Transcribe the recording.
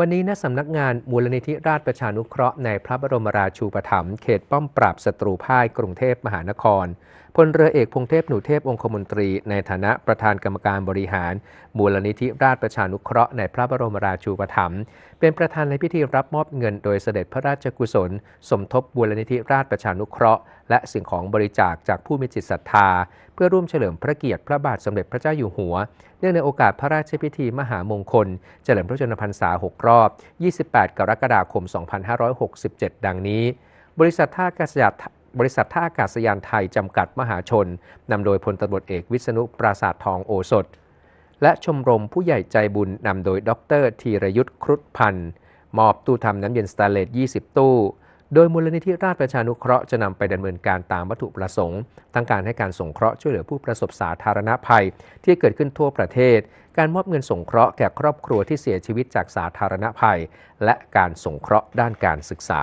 วันนี้ณสำนักงานมูลนิธิราชประชานุเคราะห์ในพระบรมราชูปถัมภ์เขตป้อมปราบศัตรูพ่ายกรุงเทพมหานครพลเรือเอกพงเทพหนูเทพองคมนตรี ในฐานะประธานกรรมการบริหาร มูลนิธิราชประชานุเคราะห์ในพระบรมราชูปถัมภ์เป็นประธานในพิธีรับมอบเงินโดยเสด็จพระราชกุศล สมทบมูลนิธิราชประชานุเคราะห์ และสิ่งของบริจาคจากผู้มีจิตศรัทธา เพื่อร่วมเฉลิมพระเกียรติพระบาทสมเด็จพระเจ้าอยู่หัว เนื่องในโอกาสพระราชพิธีมหามงคล เฉลิมพระชนมพรรษา 6รอบ 28 กรกฎาคม 2567 ดังนี้ บริษัทท่าอากาศยานบริษัทท่าอากาศยานไทย จำกัดมหาชน นำโดยพลตำรวจเอกวิษณุปราสาททองโอสถ และชมรมผู้ใหญ่ใจบุญนำโดยดรธีรยุทธ์ครุฑพันธ์มอบตู้ทำน้ำเย็นสแตนเลส 20 ตู้ โดยมูลนิธิราชประชานุเคราะห์จะนำไปดำเนินการตามวัตถุประสงค์ ทั้งการให้การสงเคราะห์ช่วยเหลือผู้ประสบสาธารณภัย ที่เกิดขึ้นทั่วประเทศ การมอบเงินสงเคราะห์แก่ครอบครัวที่เสียชีวิตจากสาธารณภัย และการสงเคราะห์ด้านการศึกษา